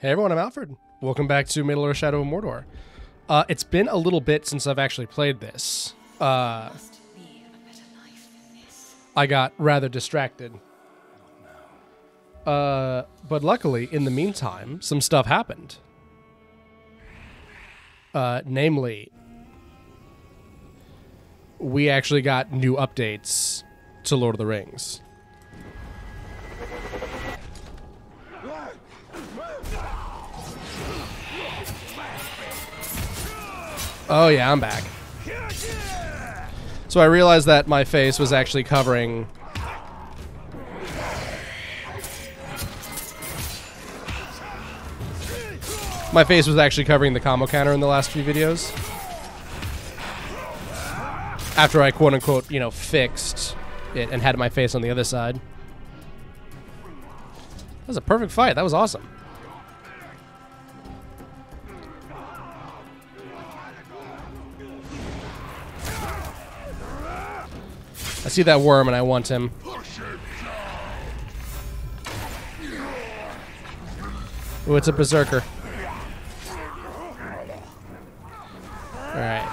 Hey everyone, I'm Alfred. Welcome back to Middle Earth Shadow of Mordor. Uh, it's been a little bit since I've actually played this. Uh, I got rather distracted. Uh, but luckily, in the meantime, some stuff happened. Uh, namely, we actually got new updates to Lord of the Rings. Oh yeah, I'm back. So I realized that my face was actually covering My face was actually covering the combo counter in the last few videos. After I quote unquote, you know, fixed it and had my face on the other side. That was a perfect fight. That was awesome. I see that worm and I want him. Oh, it's a berserker. Alright.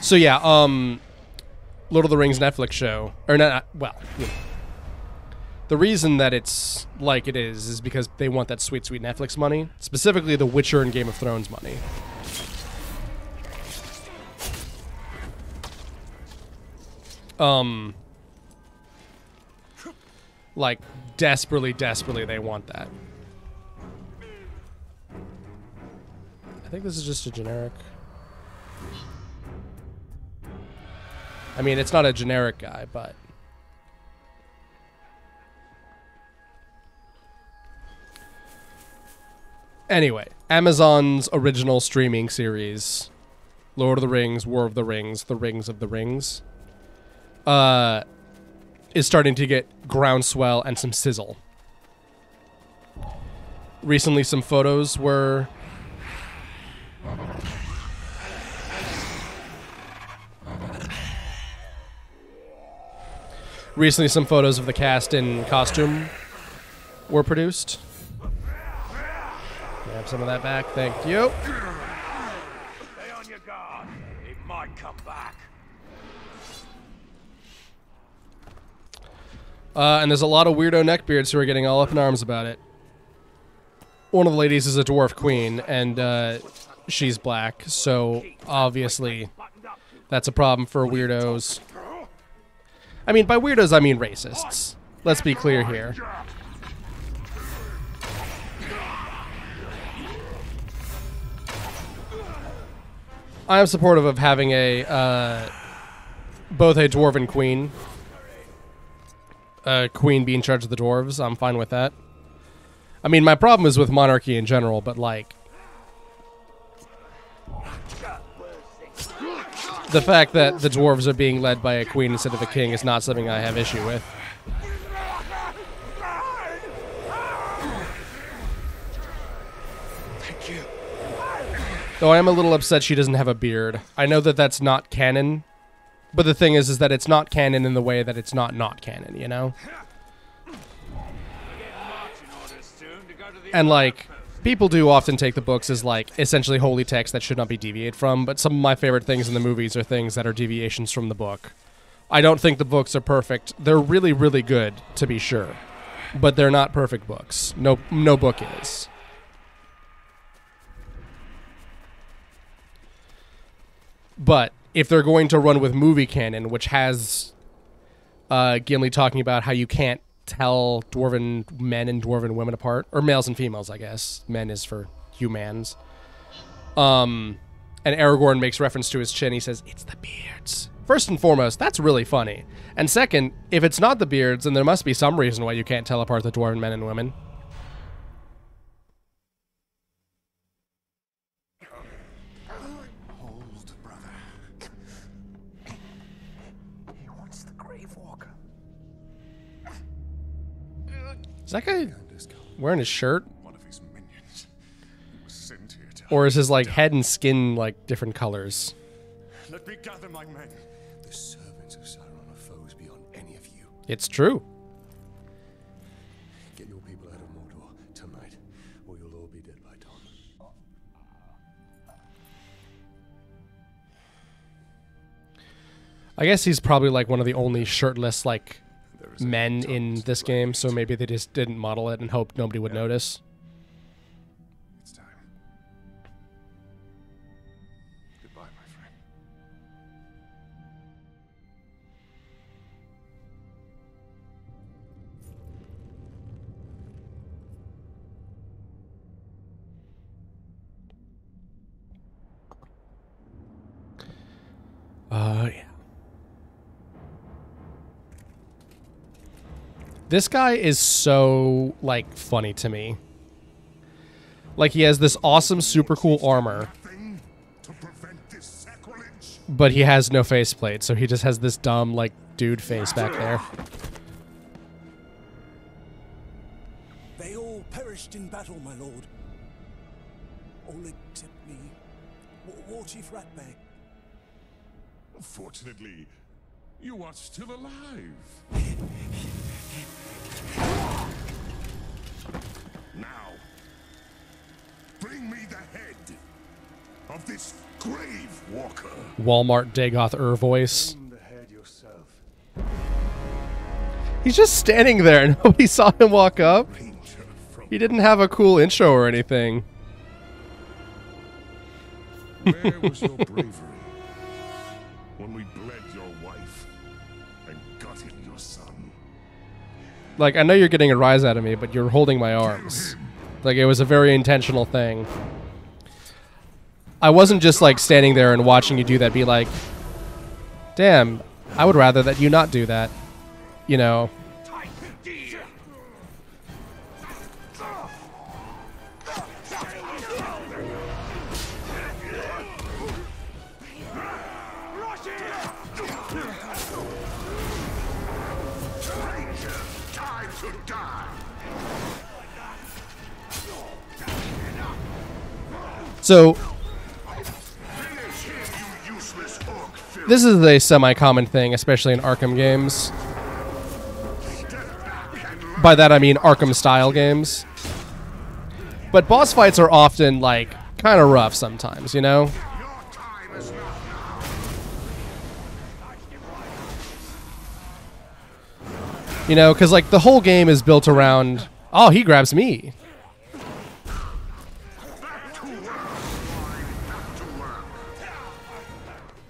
So yeah, um Lord of the Rings Netflix show. Or not well, know. The reason that it's like it is is because they want that sweet, sweet Netflix money. Specifically the Witcher and Game of Thrones money. Um like desperately desperately they want that. I think this is just a generic. I mean it's not a generic guy but anyway amazon's original streaming series lord of the rings war of the rings the rings of the rings uh, is starting to get groundswell and some sizzle. Recently, some photos were. Recently, some photos of the cast in costume were produced. Have some of that back. Thank you. Uh, and there's a lot of weirdo neckbeards who are getting all up in arms about it. One of the ladies is a dwarf queen, and uh, she's black, so obviously that's a problem for weirdos. I mean, by weirdos, I mean racists. Let's be clear here. I am supportive of having a uh, both a dwarven queen uh, queen be in charge of the dwarves. I'm fine with that. I mean, my problem is with monarchy in general, but like the fact that the dwarves are being led by a queen instead of a king is not something I have issue with. Thank you. Though I am a little upset she doesn't have a beard. I know that that's not canon, but the thing is, is that it's not canon in the way that it's not not canon, you know? And like, people do often take the books as like essentially holy text that should not be deviated from, but some of my favorite things in the movies are things that are deviations from the book. I don't think the books are perfect. They're really, really good, to be sure. But they're not perfect books. No no book is. But if they're going to run with movie canon, which has uh, Gimli talking about how you can't tell dwarven men and dwarven women apart, or males and females, I guess. Men is for humans. Um, and Aragorn makes reference to his chin. He says, "It's the beards." First and foremost, that's really funny. And second, if it's not the beards, then there must be some reason why you can't tell apart the dwarven men and women. Is that guy wearing his shirt, One of his minions was sent here to. or is his like head and skin like different colors? Let me gather my men. The servants of Sauron are foes beyond any of you. It's true. Get your people out of Mordor tonight, or you'll all be dead by dawn. I guess he's probably like one of the only shirtless like There is a men in this game, so maybe they just didn't model it and hoped nobody would notice. This guy is so like funny to me. Like he has this awesome, super cool armor, Thing to prevent this sacrilege. but he has no faceplate, so he just has this dumb like dude face back there. They all perished in battle, my lord. All except me. War, War Chief Ratbag. Fortunately, you are still alive. Now, bring me the head of this grave walker. Walmart Dagoth Ur voice. Bring the head yourself. He's just standing there, and nobody saw him walk up. He didn't have a cool intro or anything. where was your bravery Like, I know you're getting a rise out of me, but you're holding my arms. Like, it was a very intentional thing. I wasn't just, like, standing there and watching you do that, be like, damn, I would rather that you not do that. You know? So, this is a semi common thing, especially in Arkham games. By that, I mean Arkham style games. But boss fights are often, like, kind of rough sometimes, you know? You know, because like the whole game is built around. Oh, he grabs me.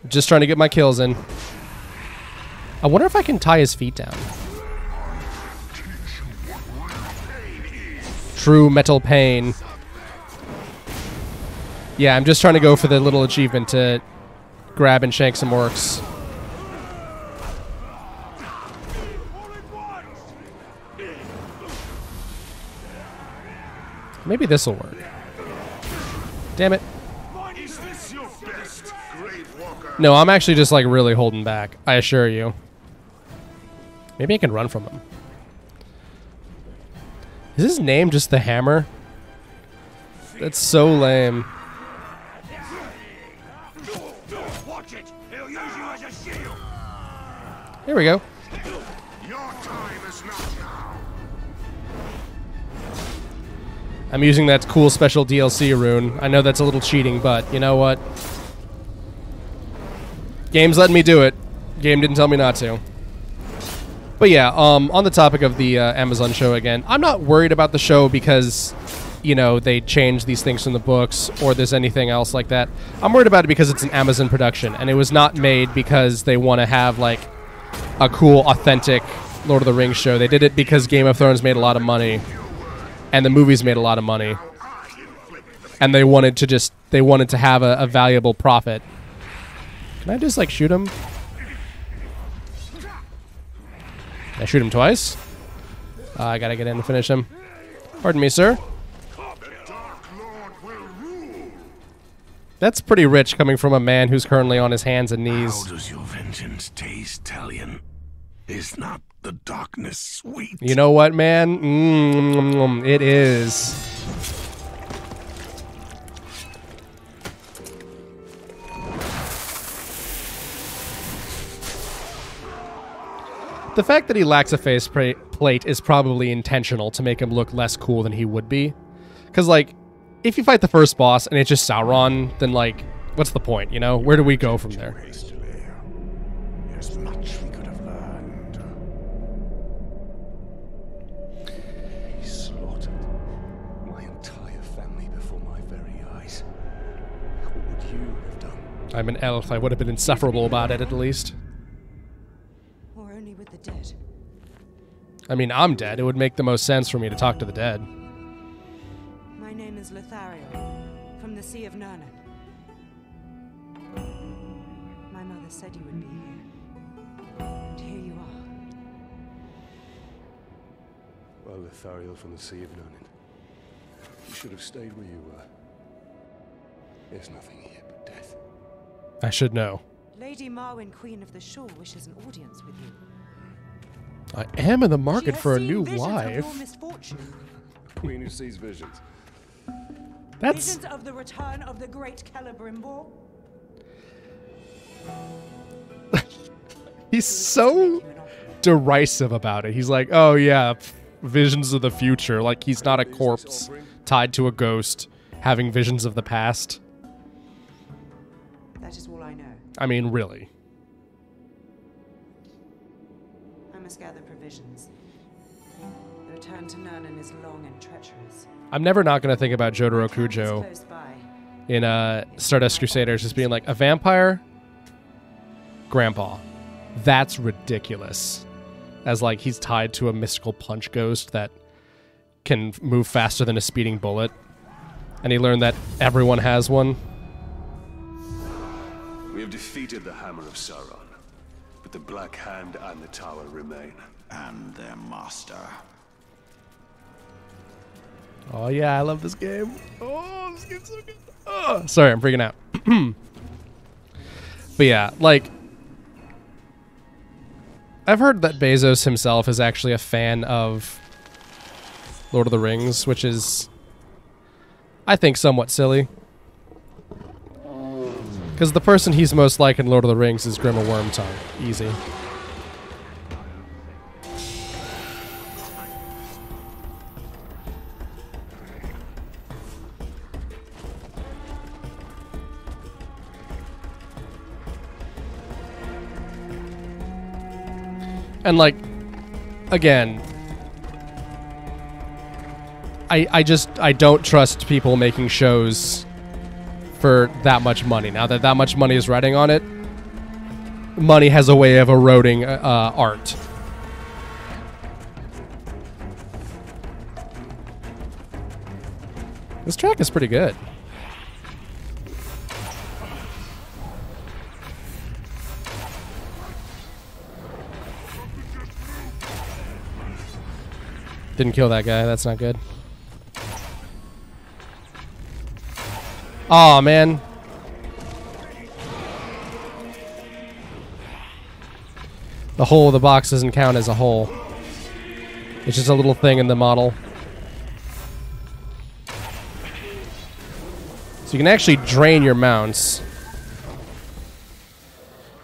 Just trying to get my kills in. I wonder if I can tie his feet down. True metal pain. Yeah, I'm just trying to go for the little achievement to grab and shank some orcs. Maybe this will work. Damn it. No, I'm actually just like really holding back. I assure you. Maybe I can run from him. Is his name just the Hammer? That's so lame. Here we go. I'm using that cool special DLC rune. I know that's a little cheating, but you know what? Game's letting me do it. Game didn't tell me not to. But yeah, um, on the topic of the uh, Amazon show again, I'm not worried about the show because, you know, they changed these things from the books or there's anything else like that. I'm worried about it because it's an Amazon production and it was not made because they want to have like a cool, authentic Lord of the Rings show. They did it because Game of Thrones made a lot of money and the movies made a lot of money and they wanted to just they wanted to have a, a valuable profit can i just like shoot him Can i shoot him twice uh, i gotta get in and finish him pardon me sir The Dark Lord will rule. that's pretty rich coming from a man who's currently on his hands and knees. How does your vengeance taste, Talion? Is not the darkness sweet? you know what man mm, it is The fact that he lacks a face plate plate is probably intentional to make him look less cool than he would be. Because, like, if you fight the first boss and it's just Sauron, then, like, what's the point, you know? Where do we go from there? Hastily. There's much we could have learned. He slaughtered my entire family before my very eyes. What would you have done? I'm an elf. I would have been insufferable about it, at least. Or only with the dead. I mean, I'm dead. It would make the most sense for me to talk to the dead. My name is Lithariel, from the Sea of Nurnen. My mother said you would be here. And here you are. Well, Lithariel from the Sea of Nurnen. You should have stayed where you were. There's nothing here but death. I should know. Lady Marwen, Queen of the Shore, wishes an audience with you. I am in the market for a new visions Of your wife. Queen who sees visions. That's Visions of the return of the great Celebrimbor. he's so derisive about it. He's like, "Oh yeah, pff, visions of the future." Like he's not a corpse tied to a ghost having visions of the past. That is all I know. I mean, really. I'm never not going to think about Jotaro Camp Kujo in uh, Stardust Crusaders as being like a vampire grandpa. That's ridiculous. As like he's tied to a mystical punch ghost that can move faster than a speeding bullet. And he learned that everyone has one. We have defeated the Hammer of Sauron, but the Black Hand and the Tower remain. and their master. Oh yeah, I love this game. Oh, this game's so good. Oh, sorry, I'm freaking out. but yeah, like I've heard that Bezos himself is actually a fan of Lord of the Rings, which is I think somewhat silly. Because the person he's most like in Lord of the Rings is Grima Wormtongue. Easy. And like again I I just I don't trust people making shows for that much money. Now that that much money is riding on it, money has a way of eroding uh, uh, art. This track is pretty good. Didn't kill that guy. That's not good. Oh man. The hole of the box doesn't count as a hole. It's just a little thing in the model. So you can actually drain your mounts.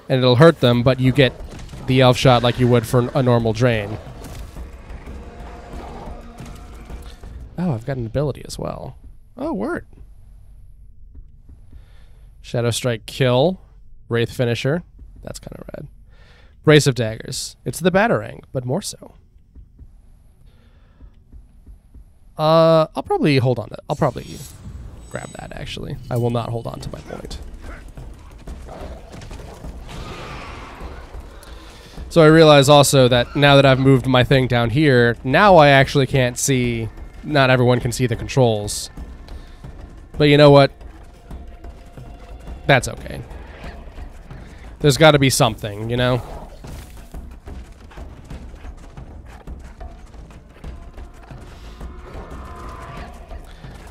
And it'll hurt them, but you get the elf shot like you would for a normal drain. I've got an ability as well. Oh, word. Shadow Strike kill. Wraith finisher. That's kind of rad. Brace of daggers. It's the Batarang, but more so. Uh, I'll probably hold on to. I'll probably grab that. Actually, I will not hold on to my point. So I realize also that now that I've moved my thing down here, now I actually can't see. Not everyone can see the controls. But you know what? That's okay. There's got to be something, you know?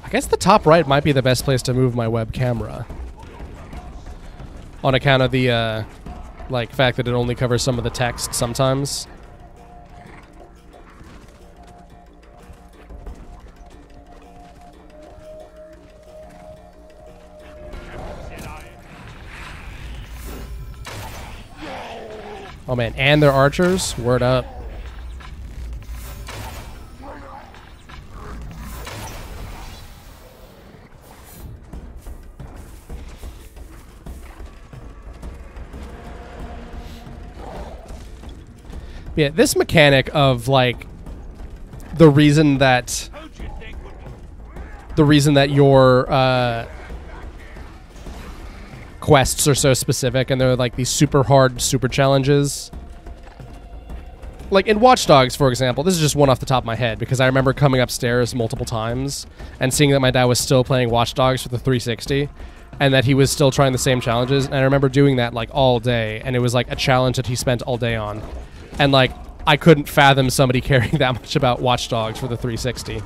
I guess the top right might be the best place to move my web camera. On account of the, uh, like, fact that it only covers some of the text sometimes. Oh man, and their archers? Word up. Yeah, this mechanic of like the reason that the reason that your uh, quests are so specific and they're like these super hard super challenges. Like in Watch Dogs, for example, this is just one off the top of my head because I remember coming upstairs multiple times and seeing that my dad was still playing Watch Dogs for the 360 and that he was still trying the same challenges. And I remember doing that like all day and it was like a challenge that he spent all day on. And like I couldn't fathom somebody caring that much about Watch Dogs for the 360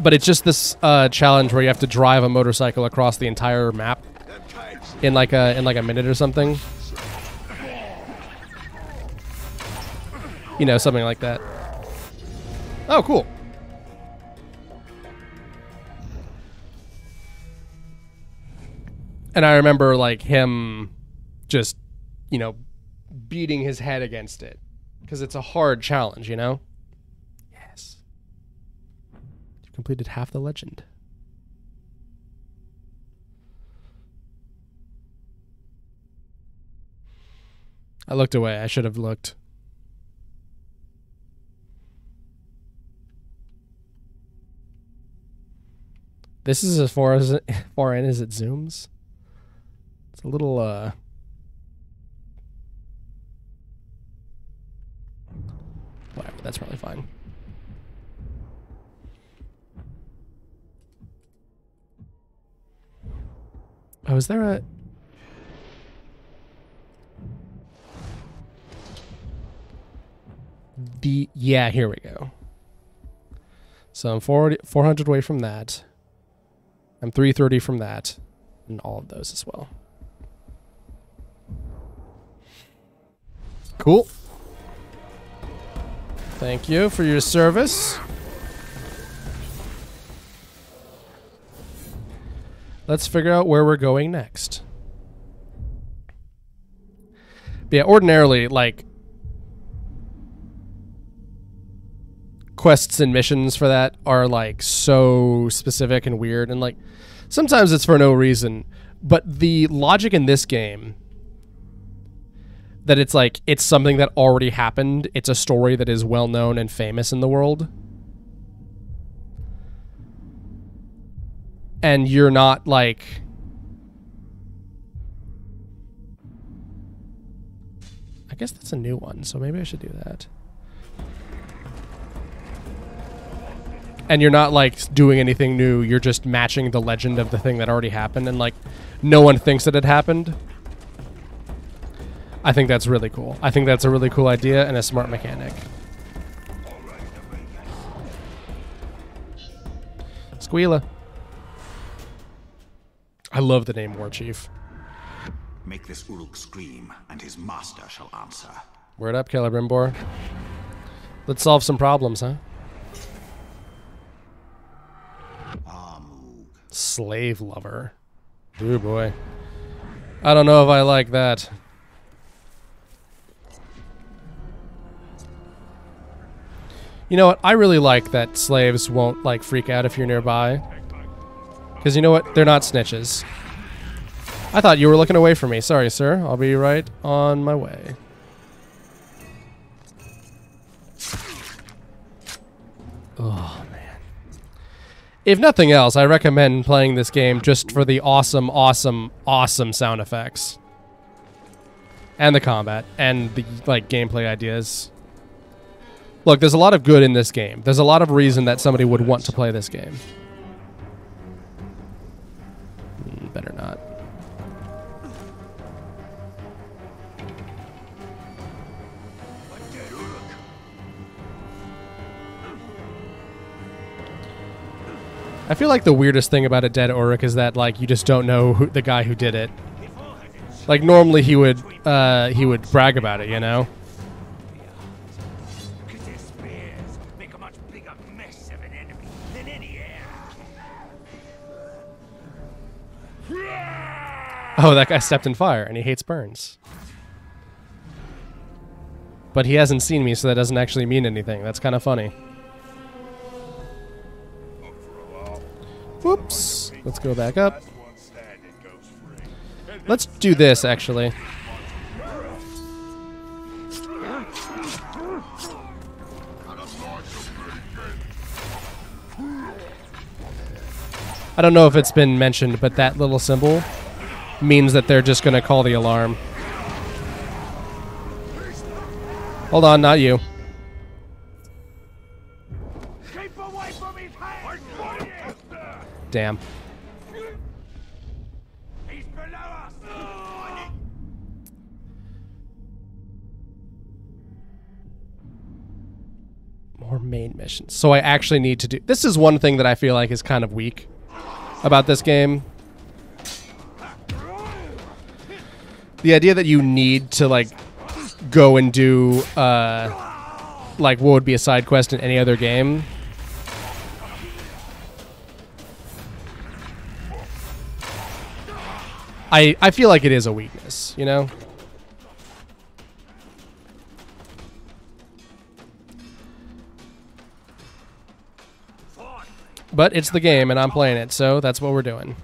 but it's just this uh, challenge where you have to drive a motorcycle across the entire map in like a in like a minute or something. You know, something like that. Oh, cool. And I remember like him just, you know, beating his head against it because it's a hard challenge, you know? Completed half the legend. I looked away. I should have looked. This is as far as far in as it zooms. It's a little uh whatever, that's probably fine. Oh, is there a the yeah, here we go. So I'm 400, 400 away from that. I'm 330 from that, and all of those as well. Cool. Thank you for your service. Let's figure out where we're going next. But yeah, ordinarily, like quests and missions for that are like so specific and weird and like sometimes it's for no reason but the logic in this game that it's like it's something that already happened it's a story that is well known and famous in the world and you're not like I guess that's a new one so maybe I should do that. And you're not like doing anything new you're just matching the legend of the thing that already happened and like no one thinks that it happened? I think that's really cool. I think that's a really cool idea and a smart mechanic. Squeala i love the name war chief Make this Uruk scream, and his master shall answer. word up Celebrimbor. let's solve some problems huh slave lover Ooh boy i don't know if i like that You know what? I really like that slaves won't like freak out if you're nearby. Because you know what? They're not snitches. I thought you were looking away from me. Sorry, sir. I'll be right on my way. Oh, man. If nothing else, I recommend playing this game just for the awesome, awesome, awesome sound effects. And the combat. And the, like, gameplay ideas. Look, there's a lot of good in this game. There's a lot of reason that somebody would want to play this game. Better not. I feel like the weirdest thing about a dead Uruk is that like you just don't know who, the guy who did it. Like normally he would uh, he would brag about it, you know. Oh, that guy stepped in fire, and he hates burns. But he hasn't seen me, so that doesn't actually mean anything. That's kind of funny. Whoops. Let's go back up. Let's do this, actually. I don't know if it's been mentioned, but that little symbol means that they're just going to call the alarm. Hold on, not you. Damn. More main missions. So I actually need to do. This is one thing that I feel like is kind of weak about this game. The idea that you need to like go and do uh like what would be a side quest in any other game. I I feel like it is a weakness, you know? But it's the game and I'm playing it, so that's what we're doing.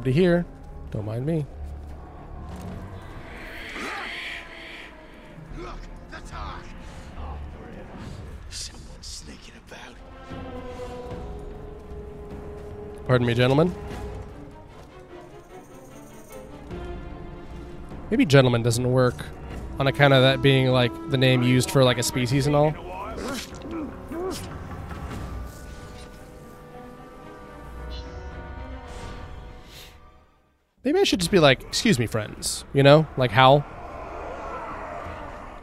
Nobody here. Don't mind me. Look, the talk. Someone's sneaking about. Pardon me, gentlemen. Maybe gentleman doesn't work on account of that being like the name used for like a species and all. Maybe I should just be like, excuse me, friends. You know? Like Hal.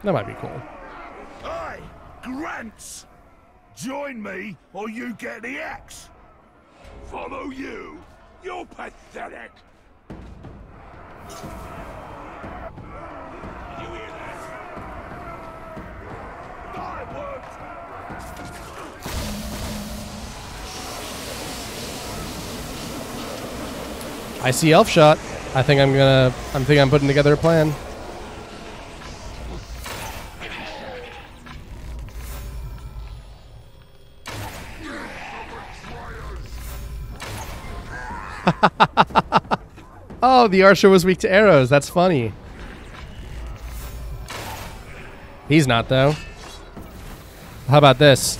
That might be cool. Hey, Grants! Join me, or you get the axe! Follow you? You're pathetic! I see elf shot. I think I'm gonna. I'm think I'm putting together a plan. oh, the archer was weak to arrows. That's funny. He's not though. How about this?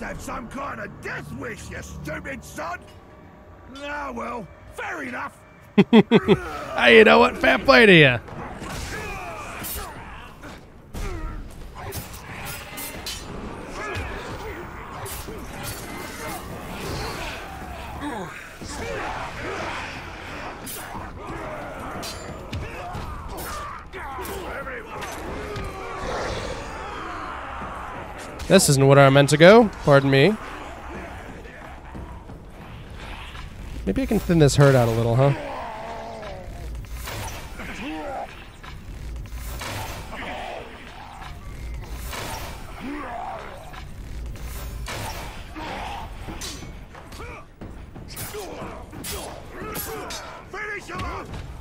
Must have some kind of death wish, you stupid son! Ah, well, fair enough. Hey, you know what? Fair play to you. This isn't where I meant to go. Pardon me. Maybe I can thin this herd out a little, huh? Finish him off!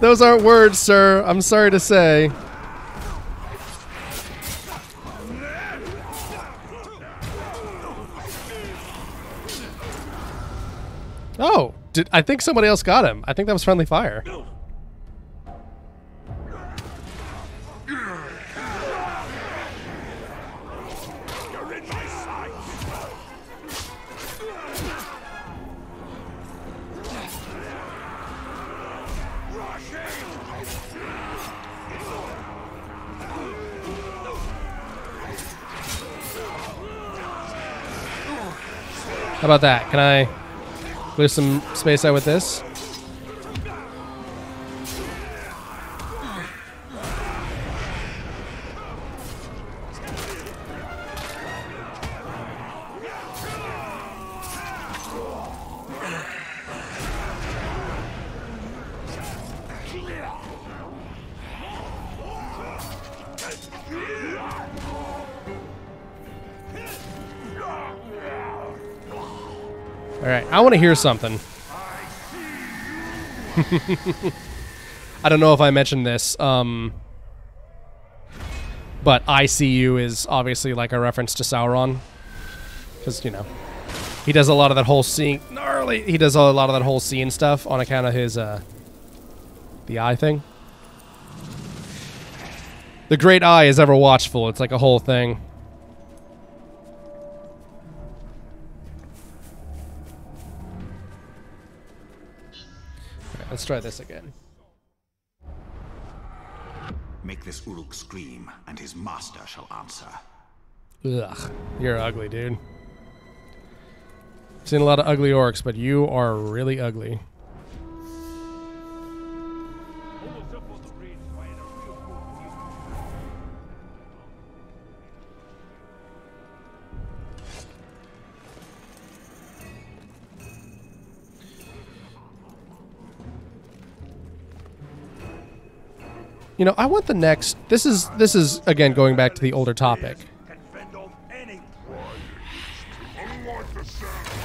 Those aren't words, sir. I'm sorry to say. Oh, did I think somebody else got him? I think that was friendly fire. How about that? Can I clear some space out with this? All right, I want to hear something. I don't know if I mentioned this, um, but ICU is obviously like a reference to Sauron, because you know he does a lot of that whole scene. Gnarly. He does a lot of that whole scene stuff on account of his uh, the eye thing. The Great Eye is ever watchful. It's like a whole thing. Try this again. Make this Uruk scream, and his master shall answer. Ugh, you're ugly, dude. Seen a lot of ugly orcs, but you are really ugly. You know, I want the next. This is this is again going back to the older topic. Can fend off any Unlike the sound.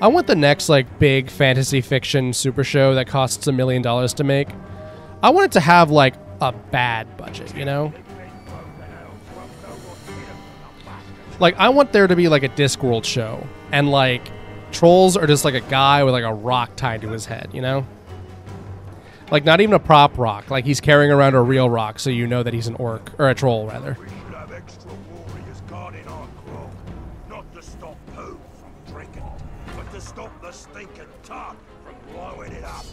I want the next like big fantasy fiction super show that costs a million dollars to make. I want it to have like a bad budget, you know? Like I want there to be like a Discworld show and like trolls are just like a guy with like a rock tied to his head, you know? Like not even a prop rock, like he's carrying around a real rock so you know that he's an orc or a troll rather. We should have extra warriors guarding our grog. Not to stop poo from drinking it, but to stop the stinking tart from blowing it up.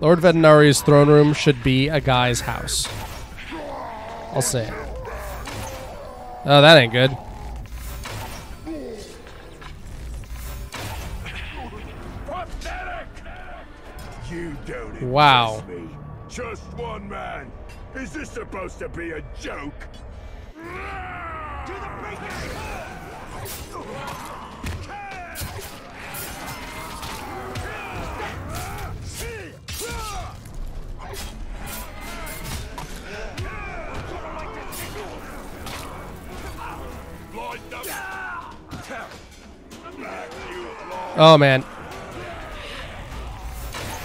Lord Vetinari's throne room should be a guy's house. I'll say it. Oh, that ain't good. You don't Wow. me. Just one man. Is this supposed to be a joke? Oh man.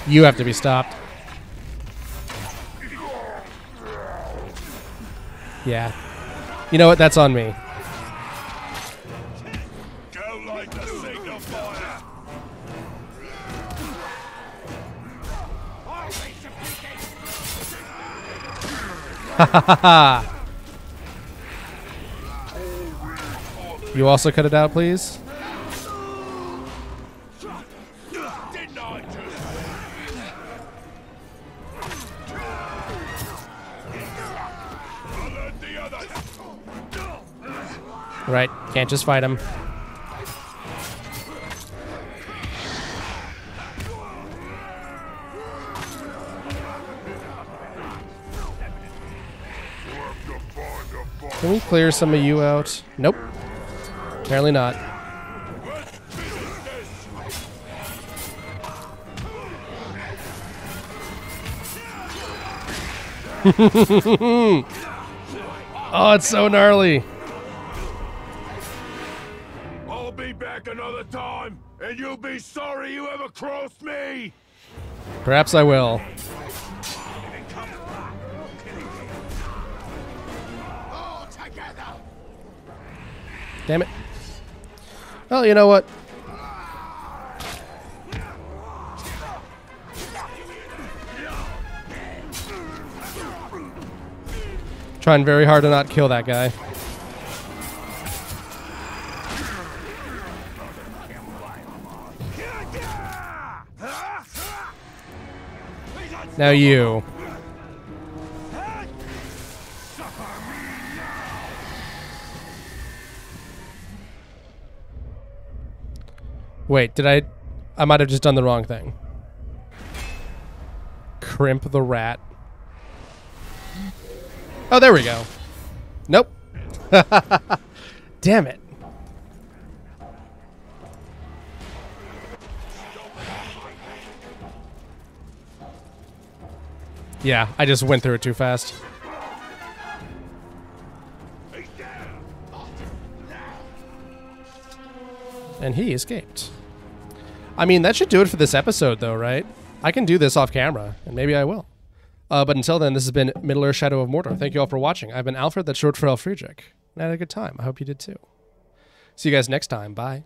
You have to be stopped. Yeah. You know what? That's on me. You also cut it out, please. Can't just fight him. Can we clear some of you out? Nope. Apparently not. oh, it's so gnarly. Perhaps I will. Damn it. Well, you know what? Trying very hard to not kill that guy. Now you. Wait, did I? I might have just done the wrong thing. Crimp the rat. Oh, there we go. Nope. Damn it. Yeah, I just went through it too fast. And he escaped. I mean, that should do it for this episode, though, right? I can do this off camera, and maybe I will. Uh, but until then, this has been Middle Earth Shadow of Mordor. Thank you all for watching. I've been Alfred, that's short for Elfriedrich. And I had a good time. I hope you did too. See you guys next time. Bye.